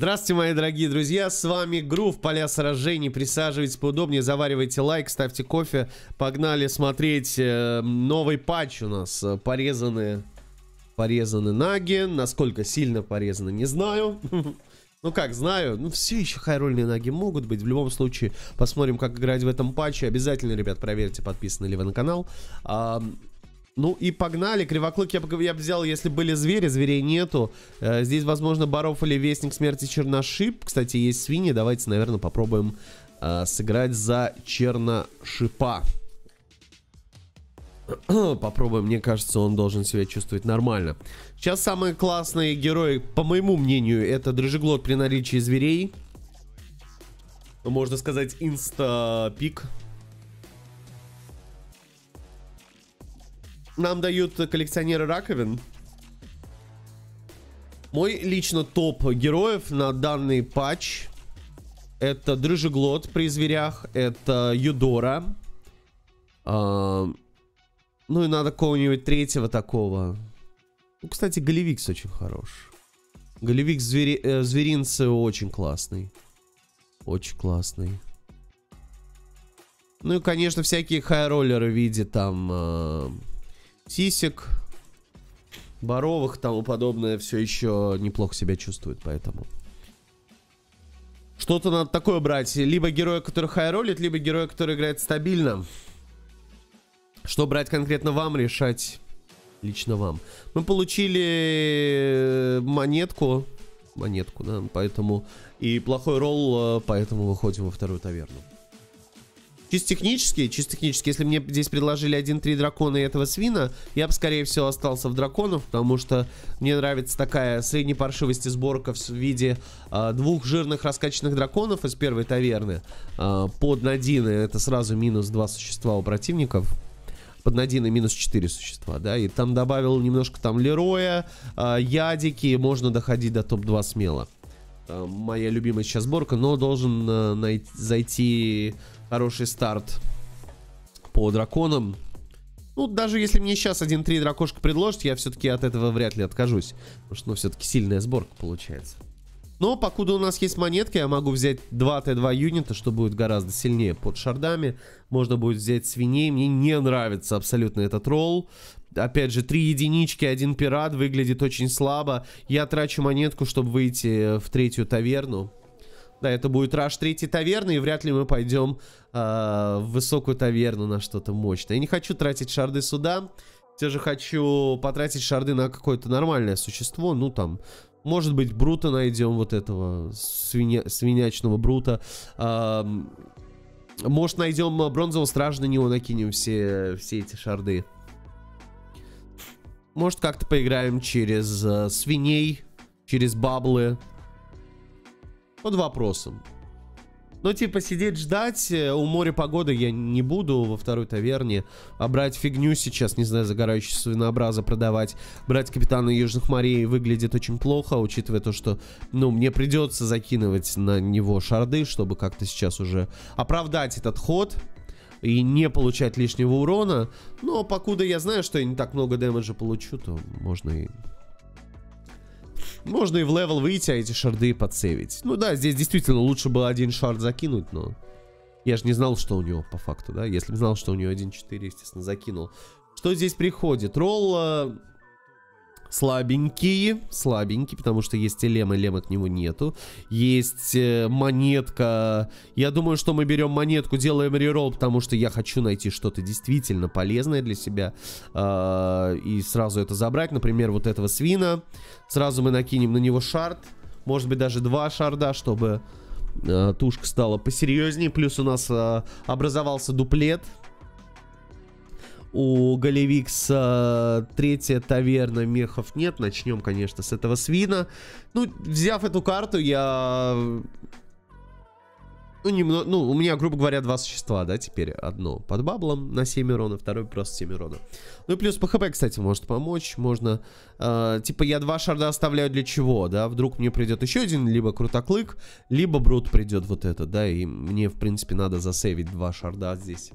Здравствуйте, мои дорогие друзья, с вами Грув, поля сражений, присаживайтесь поудобнее, заваривайте лайк, ставьте кофе, погнали смотреть э, новый патч у нас, порезаны, порезаны наги, насколько сильно порезаны, не знаю, ну как, знаю, ну все еще хайрольные наги могут быть, в любом случае, посмотрим, как играть в этом патче, обязательно, ребят, проверьте, подписаны ли вы на канал, ну и погнали. Кривоклык я бы я взял, если были звери, зверей нету. Э, здесь, возможно, Боров или Вестник Смерти Черношип. Кстати, есть свиньи. Давайте, наверное, попробуем э, сыграть за Черношипа. Попробуем, мне кажется, он должен себя чувствовать нормально. Сейчас самые классные герои, по моему мнению, это Дрожеглот при наличии зверей. Можно сказать, инста-пик. Нам дают коллекционеры раковин. Мой лично топ героев на данный патч это Дрыжеглот при зверях, это Юдора. А, ну и надо кого-нибудь третьего такого. Ну, кстати, Голевикс очень хорош. Голевикс звери, э, зверинцы очень классный. Очень классный. Ну и, конечно, всякие хайроллеры в виде там... Э, Сисек, Боровых и тому подобное все еще неплохо себя чувствует, поэтому... Что-то надо такое брать. Либо героя, который хайролит, либо героя, который играет стабильно. Что брать конкретно вам, решать лично вам. Мы получили монетку. Монетку, да, поэтому... И плохой ролл, э, поэтому выходим во вторую таверну. Чисто технически, чисто технически, если мне здесь предложили 1-3 дракона и этого свина, я бы, скорее всего, остался в драконов, потому что мне нравится такая средней паршивости сборка в виде э, двух жирных раскачанных драконов из первой таверны. Э, под Надины это сразу минус 2 существа у противников под Надиной минус 4 существа, да, и там добавил немножко там Лероя, э, Ядики, можно доходить до топ-2 смело. Э, моя любимая сейчас сборка, но должен э, найти, зайти хороший старт по драконам. Ну, даже если мне сейчас 1-3 дракошка предложат, я все-таки от этого вряд ли откажусь. Потому что, ну, все-таки сильная сборка получается. Но, покуда у нас есть монетка, я могу взять 2 Т2 юнита, что будет гораздо сильнее под шардами. Можно будет взять свиней. Мне не нравится абсолютно этот ролл. Опять же, 3 единички, один пират, выглядит очень слабо. Я трачу монетку, чтобы выйти в третью таверну. Да, это будет раш третьей таверны, и вряд ли мы пойдем э, в высокую таверну на что-то мощное. Я не хочу тратить шарды сюда. Все же хочу потратить шарды на какое-то нормальное существо. Ну, там, может быть, Брута найдем, вот этого свиня свинячного Брута. Э, может, найдем бронзового стража, на него накинем все, все эти шарды. Может, как-то поиграем через э, свиней, через баблы под вопросом. Ну, типа, сидеть ждать, э, у моря погоды я не буду во второй таверне, а брать фигню сейчас, не знаю, загорающий свинообраза продавать, брать капитана Южных морей выглядит очень плохо, учитывая то, что, ну, мне придется закидывать на него shard ы, чтобы как-то сейчас уже оправдать этот ход и не получать лишнего урона, но покуда я знаю, что я не так много damage а получу, то можно и можно и в level выйти, а эти shard ы подсейвить. Ну да, здесь действительно лучше было один shard закинуть, но... Я же не знал, что у него по факту, да? Если бы знал, что у него 1.4, естественно, закинул. Что здесь приходит? Ролл слабенький, слабенький, потому что есть и лем, и лем от него нету. Есть э, монетка. Я думаю, что мы берем монетку, делаем реролл, потому что я хочу найти что-то действительно полезное для себя. Э, и сразу это забрать. Например, вот этого свина. Сразу мы накинем на него шард. Может быть, даже два шарда, чтобы э, тушка стала посерьезнее. Плюс у нас э, образовался дуплет у Галевикса третья таверна мехов нет. Начнем, конечно, с этого свина. Ну, взяв эту карту, я... Ну, немного, ну, у меня, грубо говоря, два существа, да, теперь. Одно под баблом на 7 урона, второй просто 7 урона. Ну и плюс по хп, кстати, может помочь. Можно, э, типа, я два шарда оставляю для чего, да? Вдруг мне придет еще один, либо крутоклык, либо брут придет вот это, да? И мне, в принципе, надо засейвить два шарда здесь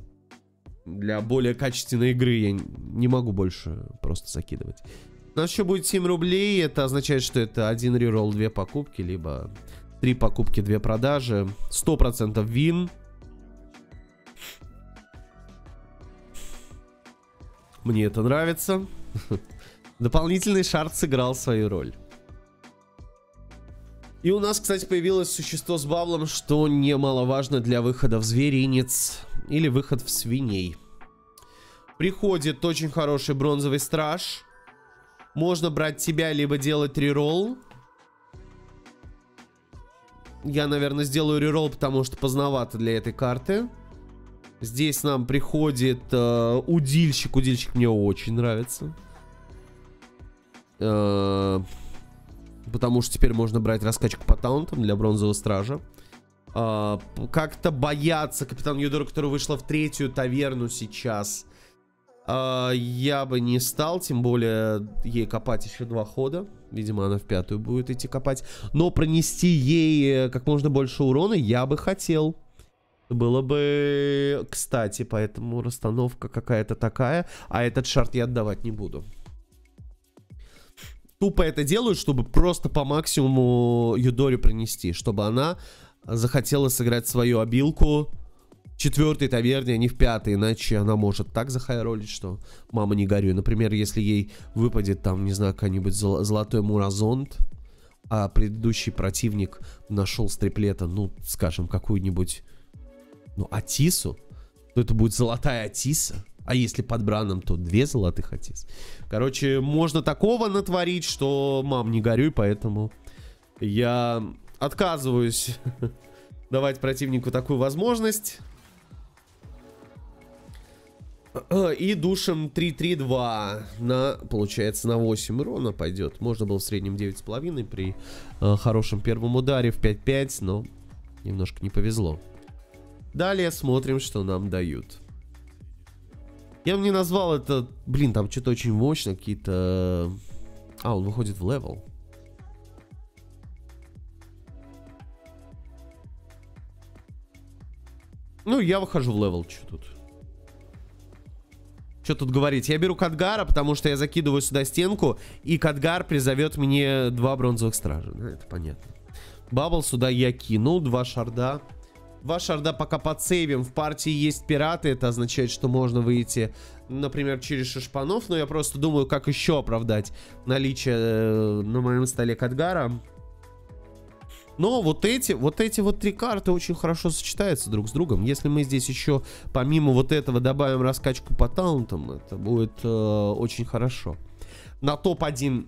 для более качественной игры я не могу больше просто закидывать. У нас еще будет 7 рублей. Это означает, что это один реролл, две покупки, либо три покупки, две продажи. 100% вин. Мне это нравится. Дополнительный шарт сыграл свою роль. И у нас, кстати, появилось существо с баблом, что немаловажно для выхода в зверинец или выход в свиней. Приходит очень хороший бронзовый страж. Можно брать тебя, либо делать реролл. Я, наверное, сделаю реролл, потому что поздновато для этой карты. Здесь нам приходит э, удильщик. Удильщик мне очень нравится. Э, потому что теперь можно брать раскачку по таунтам для бронзового стража. Э, как-то бояться капитан Юдора, которая вышла в третью таверну сейчас. Э, я бы не стал, тем более ей копать еще два хода. Видимо, она в пятую будет идти копать. Но пронести ей как можно больше урона я бы хотел. Было бы кстати, поэтому расстановка какая-то такая, а этот шарт я отдавать не буду. Тупо это делаю, чтобы просто по максимуму Юдори принести, чтобы она захотела сыграть свою обилку четвертой таверне, а не в пятой, иначе она может так захайролить, что мама не горюй. Например, если ей выпадет там, не знаю, какой-нибудь зол золотой муразонт, а предыдущий противник нашел стриплета, ну, скажем, какую-нибудь ну, Атису, то это будет золотая Атиса. А если под браном, то две золотых Атис. Короче, можно такого натворить, что мам, не горюй, поэтому я отказываюсь давать противнику такую возможность. И душем 3-3-2 на, получается, на 8 урона пойдет. Можно было в среднем 9,5 при э, хорошем первом ударе в 5-5, но немножко не повезло. Далее смотрим, что нам дают. Я бы не назвал это... Блин, там что-то очень мощно, какие-то... А, он выходит в level. Ну, я выхожу в левел, что тут? Что тут говорить? Я беру Кадгара, потому что я закидываю сюда стенку, и Кадгар призовет мне два бронзовых стража. Ну, это понятно. Bubble сюда я кинул, два shard а. Два shard а пока подсейвим. В партии есть пираты. Это означает, что можно выйти, например, через шишпанов. Но я просто думаю, как еще оправдать наличие э, на моем столе Кадгара. Но вот эти, вот эти вот три карты очень хорошо сочетаются друг с другом. Если мы здесь еще помимо вот этого добавим раскачку по таунтам, это будет э, очень хорошо. На топ-1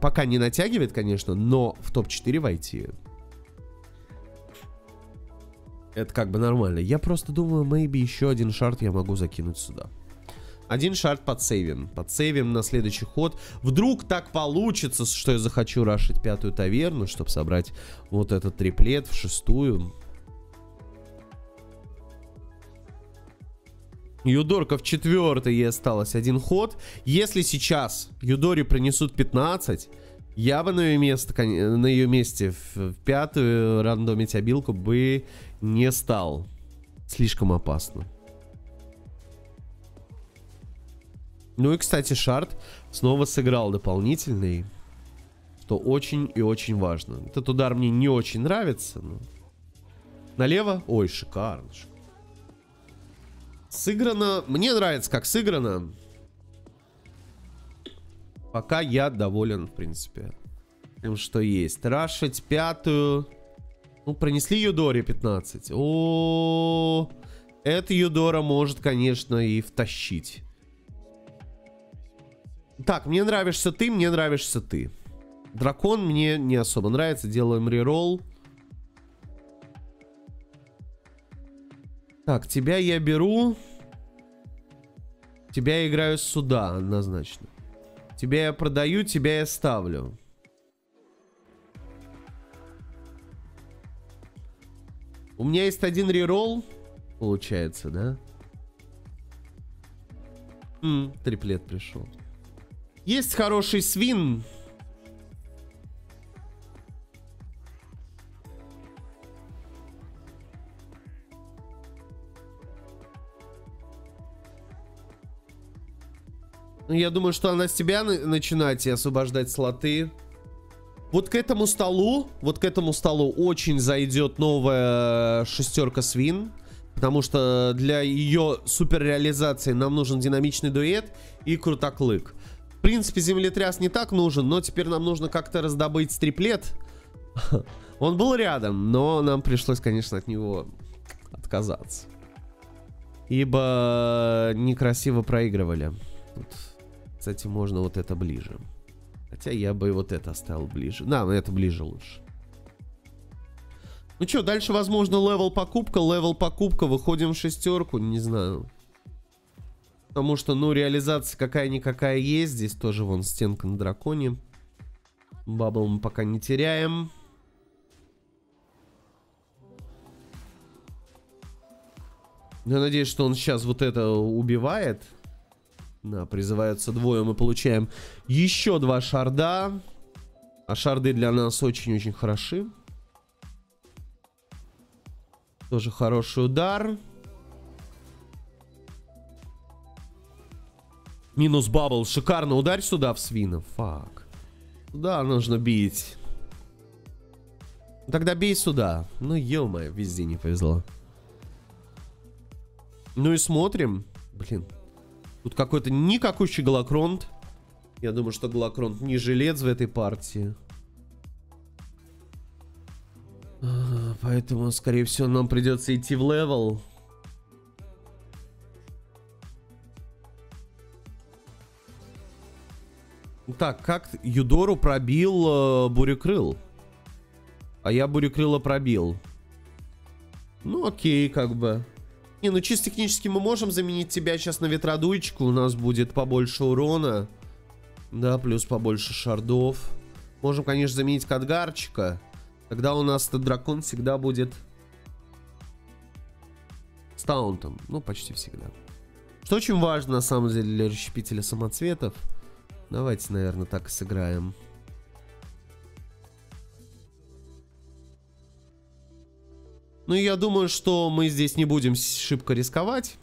пока не натягивает, конечно, но в топ-4 войти это как бы нормально. Я просто думаю, maybe еще один шарт я могу закинуть сюда. Один шарт подсейвим. Подсейвим на следующий ход. Вдруг так получится, что я захочу рашить пятую таверну, чтобы собрать вот этот триплет в шестую. Юдорка в четвертой ей осталось один ход. Если сейчас Юдори принесут 15, я бы на ее, место, на ее месте в пятую рандомить обилку бы не стал. Слишком опасно. Ну и, кстати, Шарт снова сыграл дополнительный, что очень и очень важно. Этот удар мне не очень нравится. Но... Налево? Ой, шикарно. Сыграно... Мне нравится, как сыграно. Пока я доволен, в принципе, тем, что есть. Рашить пятую. Ну, пронесли Юдоре 15. О, это Юдора может, конечно, и втащить. Так, мне нравишься ты, мне нравишься ты. Дракон мне не особо нравится. Делаем реролл. Так, тебя я беру. Тебя я играю сюда, однозначно. Тебя я продаю, тебя я ставлю. У меня есть один реролл, получается, да? М, триплет пришел. Есть хороший свин. Ну, я думаю, что она с тебя начинать и освобождать слоты. Вот к этому столу, вот к этому столу очень зайдет новая шестерка свин. Потому что для ее супер реализации нам нужен динамичный дуэт и крутоклык. В принципе, землетряс не так нужен, но теперь нам нужно как-то раздобыть триплет. Он был рядом, но нам пришлось, конечно, от него отказаться. Ибо некрасиво проигрывали. Тут, кстати, можно вот это ближе. Хотя я бы вот это оставил ближе. Да, это ближе лучше. Ну что, дальше, возможно, level покупка. Level покупка. Выходим в шестерку. Не знаю. Потому что, ну, реализация какая-никакая есть. Здесь тоже, вон, стенка на драконе. Bubble мы пока не теряем. Я надеюсь, что он сейчас вот это убивает. Да, призываются двое. Мы получаем еще два шарда. А шарды для нас очень-очень хороши. Тоже хороший удар. Минус бабл. Шикарно. Ударь сюда в свина. Фак. Сюда нужно бить. Тогда бей сюда. Ну, ё везде не повезло. Ну и смотрим. Блин. Тут какой-то никакущий Галакронт. Я думаю, что Галакронт не жилец в этой партии. Поэтому, скорее всего, нам придется идти в level. Так, как Юдору пробил э, Бурекрыл? А я Бурекрыла пробил. Ну, окей, как бы. Не, ну чисто технически мы можем заменить тебя сейчас на ветродуйчику. У нас будет побольше урона. Да, плюс побольше шардов. Можем, конечно, заменить Кадгарчика. Тогда у нас этот дракон всегда будет с таунтом. Ну, почти всегда. Что очень важно, на самом деле, для расщепителя самоцветов. Давайте, наверное, так и сыграем. Ну, и я думаю, что мы здесь не будем шибко рисковать.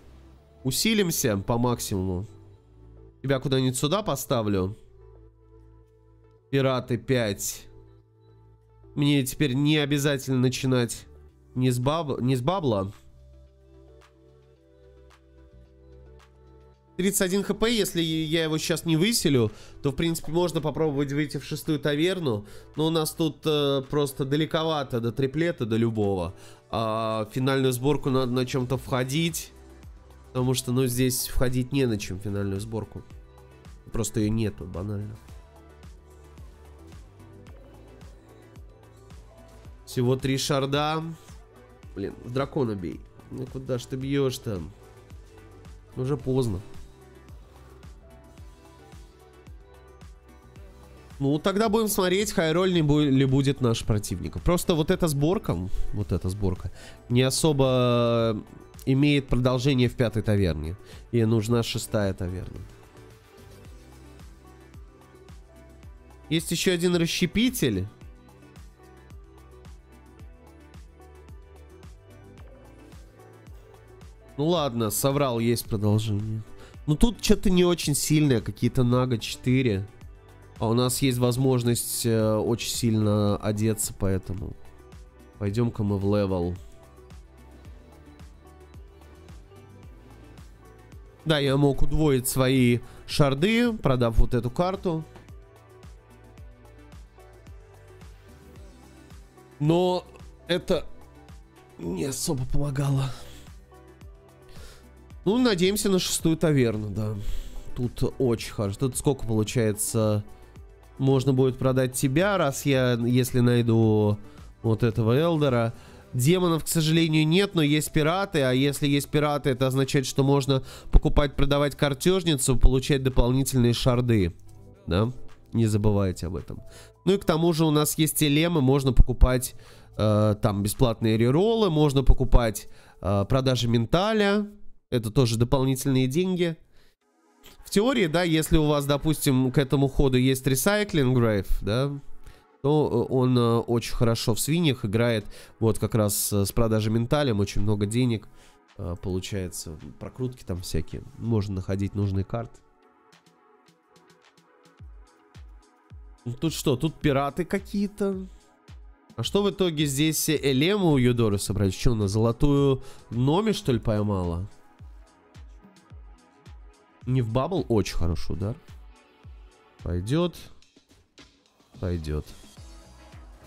Усилимся по максимуму. Тебя куда-нибудь сюда поставлю. Пираты 5. Мне теперь не обязательно начинать не с, баб... не с бабла. 31 хп, если я его сейчас не выселю, то, в принципе, можно попробовать выйти в шестую таверну. Но у нас тут э, просто далековато до триплета, до любого. А финальную сборку надо на чем-то входить. Потому что, ну, здесь входить не на чем, финальную сборку. Просто ее нету, банально. Всего три шарда. Блин, в дракона бей. Ну куда ж ты бьешь там? Уже поздно. Ну, тогда будем смотреть, хайроль ли будет наш противник. Просто вот эта сборка, вот эта сборка, не особо имеет продолжение в пятой таверне. И нужна шестая таверна. Есть еще один расщепитель. Ну ладно, соврал, есть продолжение. Ну тут что-то не очень сильное, какие-то Нага 4. А у нас есть возможность э, очень сильно одеться, поэтому пойдем-ка мы в level. Да, я мог удвоить свои шарды, продав вот эту карту. Но это не особо помогало. Ну, надеемся на шестую таверну, да. Тут очень хорошо. Тут сколько получается? Можно будет продать тебя, раз я, если найду вот этого Элдера. Демонов, к сожалению, нет, но есть пираты. А если есть пираты, это означает, что можно покупать, продавать картежницу, получать дополнительные шарды. Да? Не забывайте об этом. Ну и к тому же у нас есть телемы, можно покупать э, там бесплатные реролы, можно покупать э, продажи менталя. Это тоже дополнительные деньги. В теории, да, если у вас, допустим, к этому ходу есть ресайклинг грейв, да, то э, он э, очень хорошо в свиньях играет. Вот как раз с продажей менталем очень много денег э, получается. Прокрутки там всякие. Можно находить нужные карты. Тут что? Тут пираты какие-то. А что в итоге здесь Элему у Юдоры собрать? Что, на золотую Номи, что ли, поймала? Не в бабл? Очень хороший удар. Пойдет. Пойдет.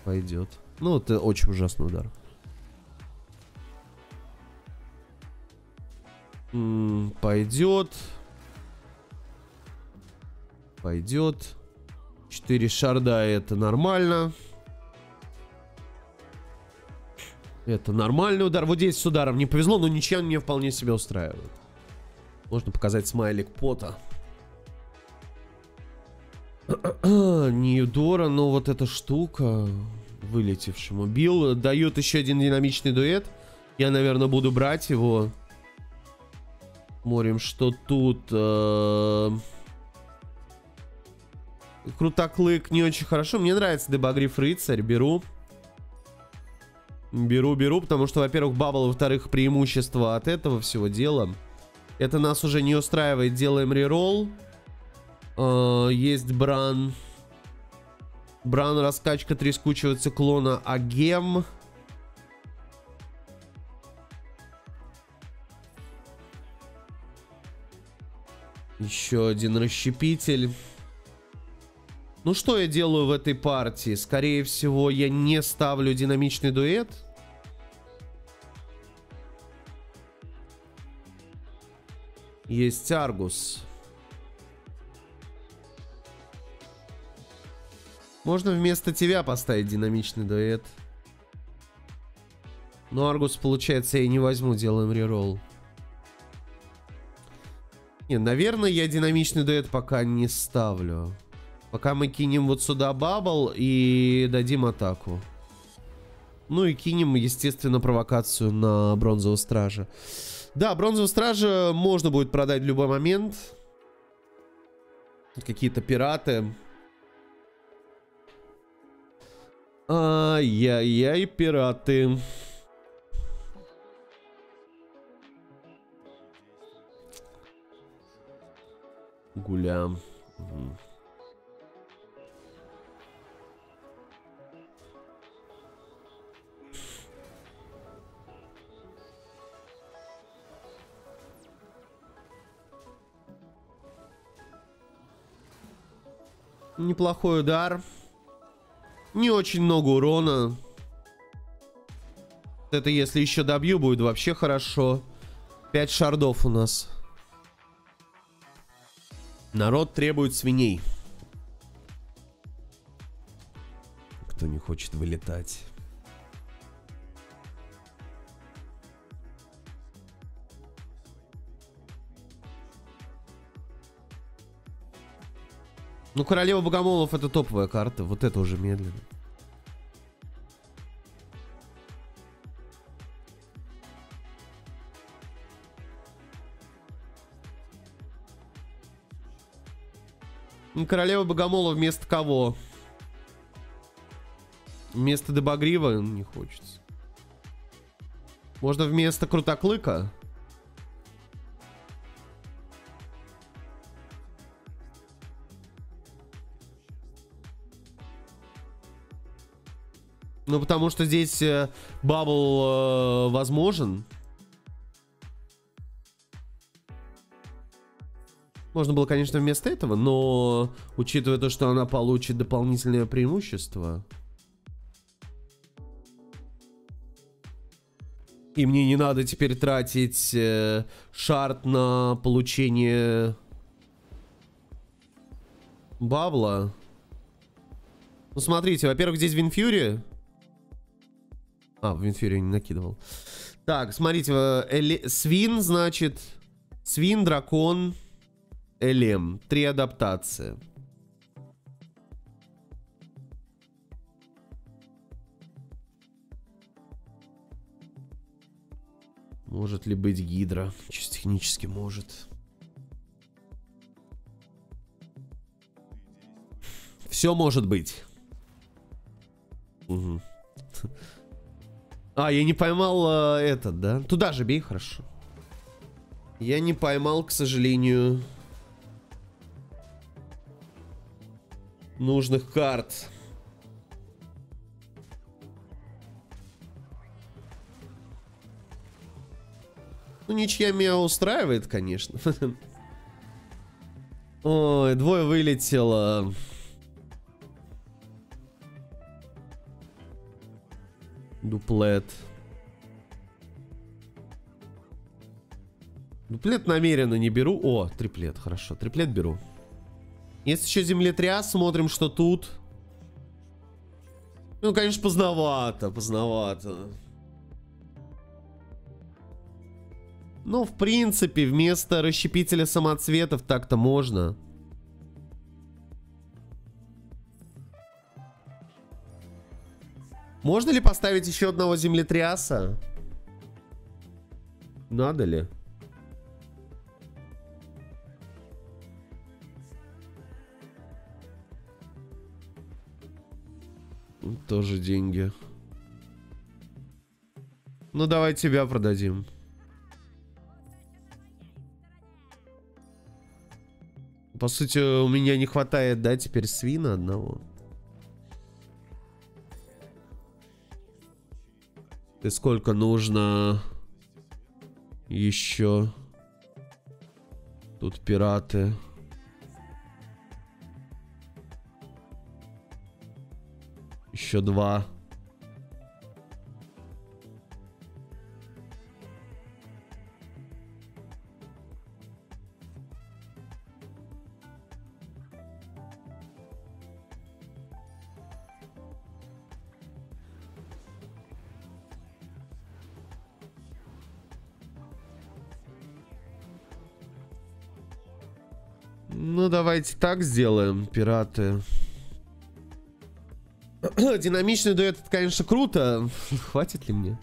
Пойдет. Ну, это очень ужасный удар. Пойдет. Пойдет. 4 шарда это нормально. Это нормальный удар. Вот здесь с ударом не повезло, но ничья мне вполне себе устраивает. Можно показать смайлик пота. Ньюдора, но вот эта штука вылетевшему. Билл дает еще один динамичный дуэт. Я, наверное, буду брать его. Смотрим, что тут... Э Крутоклык не очень хорошо. Мне нравится Дебагриф Рыцарь. Беру. Беру, беру, потому что, во-первых, бабл, во-вторых, преимущество от этого всего дела. Это нас уже не устраивает. Делаем реролл. Uh, есть Бран. Бран, раскачка трескучего циклона Агем. Еще один расщепитель. Ну что я делаю в этой партии? Скорее всего, я не ставлю динамичный дуэт. Есть Аргус. Можно вместо тебя поставить динамичный дуэт. Но Аргус, получается, я не возьму, делаем реролл. Не, наверное, я динамичный дуэт пока не ставлю. Пока мы кинем вот сюда бабл и дадим атаку. Ну и кинем, естественно, провокацию на бронзового стража. Да, бронзового стража можно будет продать в любой момент. Какие-то пираты. Ай-яй-яй, пираты. Гулям. Угу. Неплохой удар. Не очень много урона. Это если еще добью, будет вообще хорошо. 5 шардов у нас. Народ требует свиней. Кто не хочет вылетать. Ну, Королева Богомолов это топовая карта. Вот это уже медленно. Ну, Королева Богомолов вместо кого? Вместо Дебагрива не хочется. Можно вместо Крутоклыка? Ну, потому что здесь э, бабл э, возможен. Можно было, конечно, вместо этого, но учитывая то, что она получит дополнительное преимущество... И мне не надо теперь тратить э, шарт на получение бабла. Ну, смотрите, во-первых, здесь Винфьюри. А, в Инфере не накидывал. Так, смотрите, э, Эли... свин, значит, свин, дракон, элем. Три адаптации. Может ли быть гидра? Чисто технически может. Все может быть. Угу. А, я не поймал э, этот, да? Туда же бей, хорошо. Я не поймал, к сожалению. нужных карт. Ну, ничья меня устраивает, конечно. Ой, двое вылетело. Дуплет. Дуплет намеренно не беру. О, триплет, хорошо. Триплет беру. Есть еще землетряс, смотрим, что тут. Ну, конечно, поздновато, поздновато. Ну, в принципе, вместо расщепителя самоцветов так-то можно. Можно ли поставить еще одного землетряса? Надо ли? Тоже деньги. Ну, давай тебя продадим. По сути, у меня не хватает, да, теперь свина одного. Ты сколько нужно еще? Тут пираты. Еще два. Давайте так сделаем, пираты. Динамичный дуэт, это, конечно, круто. Хватит ли мне?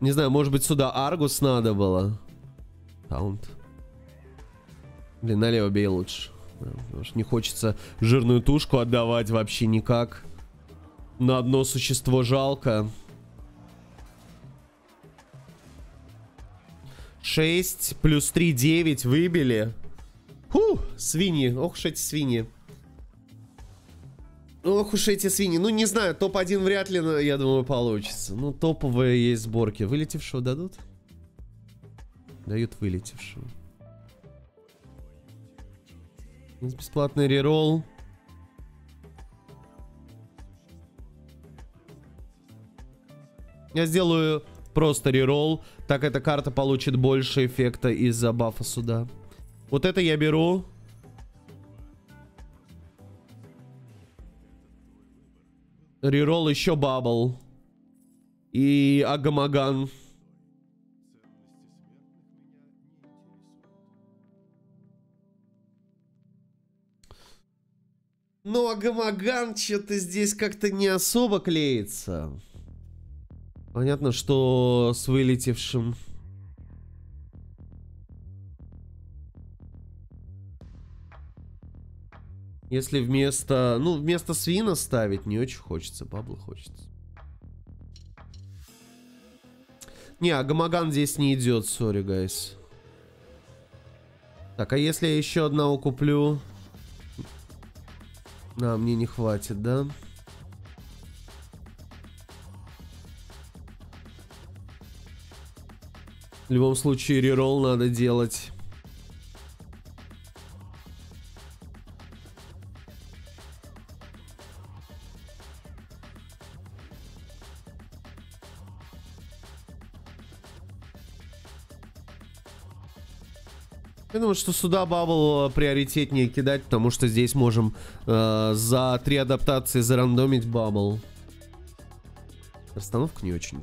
Не знаю, может быть, сюда Аргус надо было. Таунт. Блин, налево бей лучше. Потому что не хочется жирную тушку отдавать вообще никак. На одно существо жалко. 6 плюс 3, 9 выбили. Фу, свиньи. Ох уж эти свиньи. Ох уж эти свиньи. Ну, не знаю, топ-1 вряд ли, я думаю, получится. Ну, топовые есть сборки. Вылетевшего дадут? Дают вылетевшего. Есть бесплатный реролл. Я сделаю просто реролл. Так эта карта получит больше эффекта из-за бафа сюда. Вот это я беру. Реролл еще бабл. И Агамаган. Ну, Агамаган что-то здесь как-то не особо клеится. Понятно, что с вылетевшим... Если вместо... Ну, вместо свина ставить не очень хочется. Бабла хочется. Не, Агамаган здесь не идет, сори, гайс. Так, а если я еще одного куплю? А, мне не хватит, да? В любом случае, reroll надо делать. Я думаю, что сюда bubble приоритетнее кидать, потому что здесь можем э, за три адаптации зарандомить bubble. Расстановка не очень.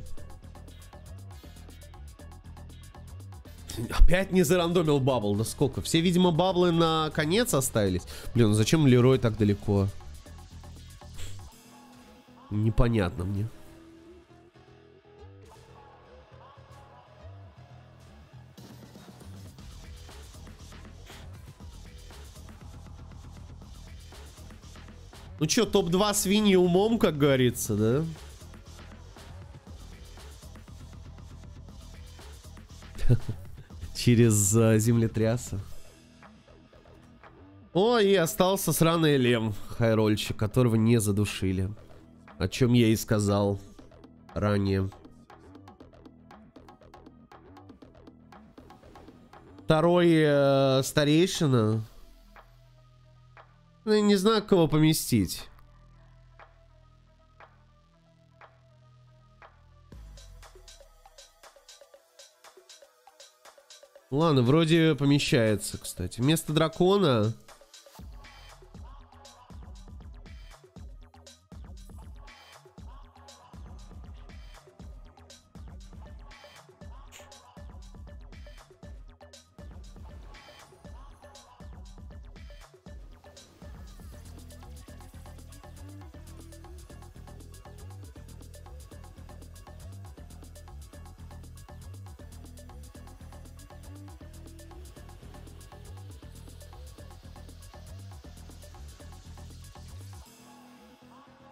Опять не зарандомил бабл. Да сколько? Все, видимо, баблы на конец оставились. Блин, ну зачем Лерой так далеко? Непонятно мне. Ну чё, топ-2 свиньи умом, как говорится, да? Через uh, землетряса. О, и остался сраный Лем, хайрольщик, которого не задушили. О чем я и сказал ранее. Второй э, старейшина. Ну, я не знаю, кого поместить. Ладно, вроде помещается, кстати. Вместо дракона...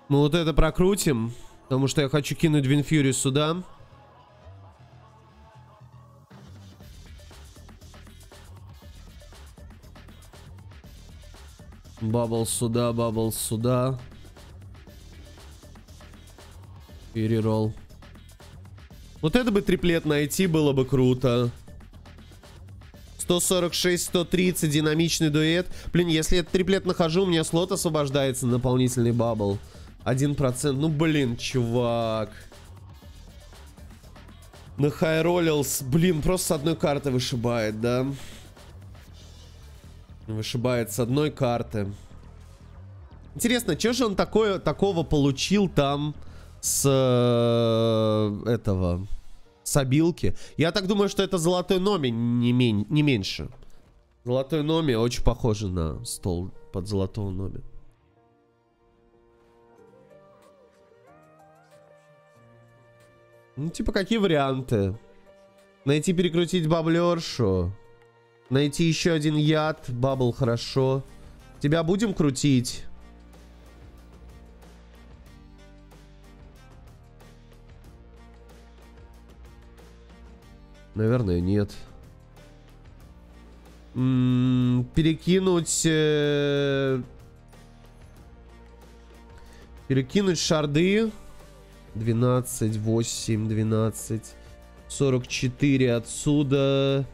Мы вот это прокрутим. Потому что я хочу кинуть Windfury сюда. Bubble сюда, bubble сюда. Перерол. Вот это бы триплет найти было бы круто. 146, 130, динамичный дуэт. Блин, если я триплет нахожу, у меня слот освобождается, наполнительный бабл. Один процент. Ну, блин, чувак. На хайроллилс. Блин, просто с одной карты вышибает, да? Вышибает с одной карты. Интересно, что же он такое, такого получил там с э, этого... С обилки? Я так думаю, что это золотой номи не, мень, не меньше. Золотой номи очень похоже на стол под золотого номи. Ну, типа, какие варианты? Найти, перекрутить баблершу. Найти еще один яд. Бабл, хорошо. Тебя будем крутить? Наверное, нет. М -м, перекинуть... Э перекинуть шарды. 12, 8, 12, 44 отсюда.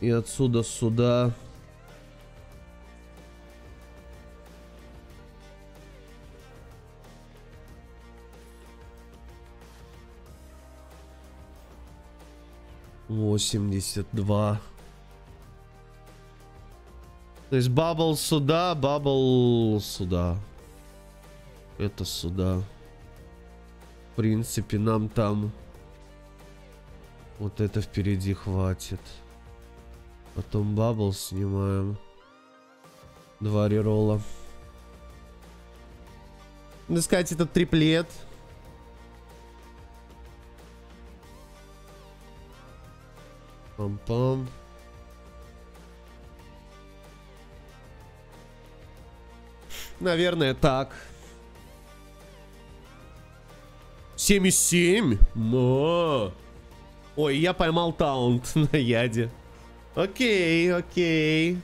И отсюда сюда. Восемьдесят два. То есть bubble сюда, bubble сюда. Это сюда. В принципе, нам там вот это впереди хватит. Потом bubble снимаем. Два reroll а. Надо искать этот триплет. Пам-пам. Наверное, так. 7,7? Но. Ой, я поймал taunt на яде. Окей, окей.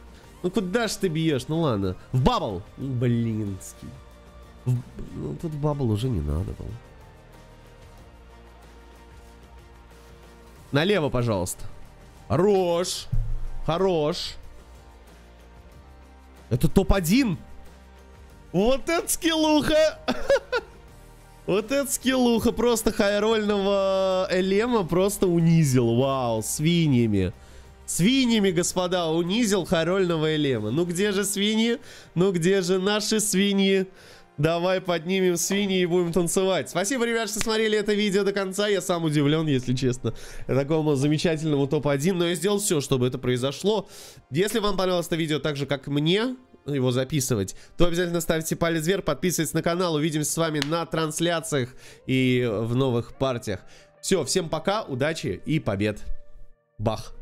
Ну куда ж ты бьешь? Ну ладно. В bubble. Блинский. В... Ну тут bubble уже не надо было. Налево, пожалуйста. Хорош. Хорош. Это топ-1. Вот это скиллуха. Вот эта скиллуха просто хайрольного Элема просто унизил. Вау, свиньями. Свиньями, господа, унизил хайрольного Элема. Ну где же свиньи? Ну где же наши свиньи? Давай поднимем свиньи и будем танцевать. Спасибо, ребят, что смотрели это видео до конца. Я сам удивлен, если честно, такому замечательному топ-1. Но я сделал все, чтобы это произошло. Если вам понравилось это видео так же, как мне, его записывать, то обязательно ставьте палец вверх, подписывайтесь на канал. Увидимся с вами на трансляциях и в новых партиях. Все, всем пока, удачи и побед. Бах.